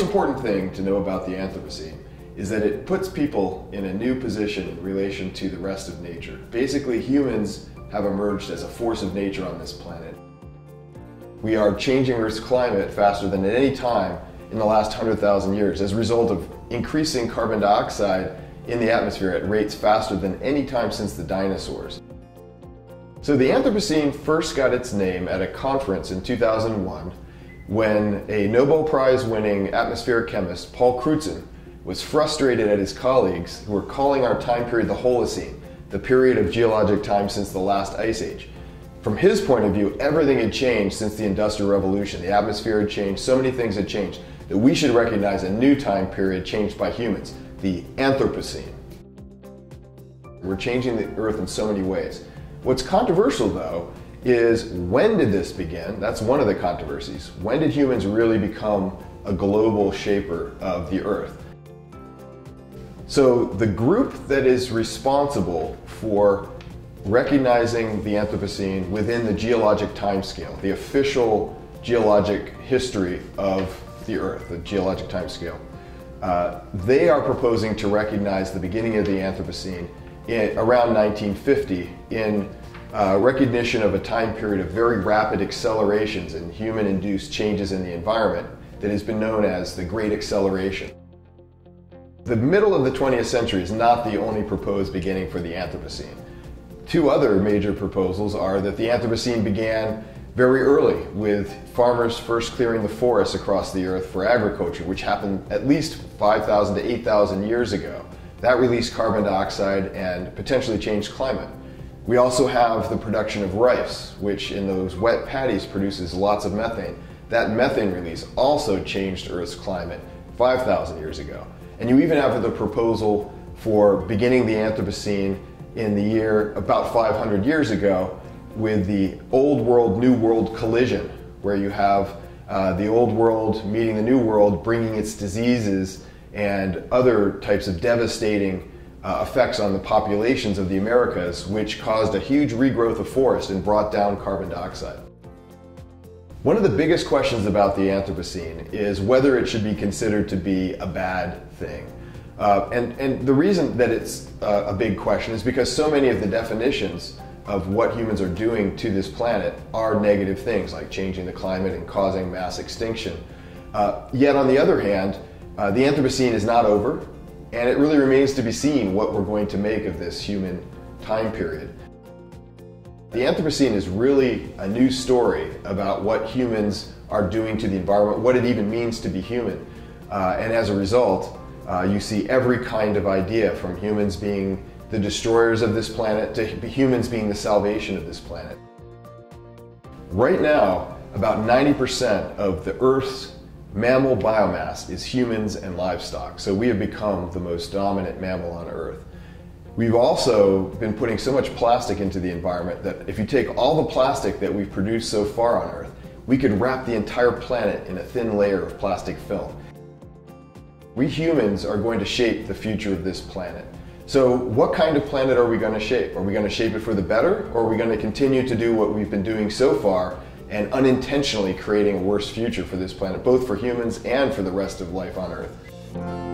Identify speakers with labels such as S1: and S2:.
S1: important thing to know about the Anthropocene is that it puts people in a new position in relation to the rest of nature. Basically, humans have emerged as a force of nature on this planet. We are changing Earth's climate faster than at any time in the last 100,000 years as a result of increasing carbon dioxide in the atmosphere at rates faster than any time since the dinosaurs. So the Anthropocene first got its name at a conference in 2001 when a Nobel Prize winning atmospheric chemist, Paul Crutzen, was frustrated at his colleagues who were calling our time period the Holocene, the period of geologic time since the last ice age. From his point of view, everything had changed since the Industrial Revolution. The atmosphere had changed, so many things had changed that we should recognize a new time period changed by humans, the Anthropocene. We're changing the Earth in so many ways. What's controversial, though, is when did this begin? That's one of the controversies. When did humans really become a global shaper of the Earth? So, the group that is responsible for recognizing the Anthropocene within the geologic timescale, the official geologic history of the Earth, the geologic timescale, uh, they are proposing to recognize the beginning of the Anthropocene in, around 1950 in uh, recognition of a time period of very rapid accelerations and human induced changes in the environment that has been known as the Great Acceleration. The middle of the 20th century is not the only proposed beginning for the Anthropocene. Two other major proposals are that the Anthropocene began very early with farmers first clearing the forests across the earth for agriculture, which happened at least 5,000 to 8,000 years ago. That released carbon dioxide and potentially changed climate. We also have the production of rice, which in those wet paddies produces lots of methane. That methane release also changed Earth's climate 5,000 years ago. And you even have the proposal for beginning the Anthropocene in the year about 500 years ago with the old world, new world collision, where you have uh, the old world meeting the new world, bringing its diseases and other types of devastating uh, effects on the populations of the Americas, which caused a huge regrowth of forest and brought down carbon dioxide. One of the biggest questions about the Anthropocene is whether it should be considered to be a bad thing. Uh, and, and the reason that it's uh, a big question is because so many of the definitions of what humans are doing to this planet are negative things, like changing the climate and causing mass extinction. Uh, yet, on the other hand, uh, the Anthropocene is not over. And it really remains to be seen what we're going to make of this human time period. The Anthropocene is really a new story about what humans are doing to the environment, what it even means to be human. Uh, and as a result, uh, you see every kind of idea from humans being the destroyers of this planet to humans being the salvation of this planet. Right now, about 90% of the Earth's mammal biomass is humans and livestock. So we have become the most dominant mammal on Earth. We've also been putting so much plastic into the environment that if you take all the plastic that we've produced so far on Earth, we could wrap the entire planet in a thin layer of plastic film. We humans are going to shape the future of this planet. So what kind of planet are we going to shape? Are we going to shape it for the better or are we going to continue to do what we've been doing so far and unintentionally creating a worse future for this planet, both for humans and for the rest of life on Earth.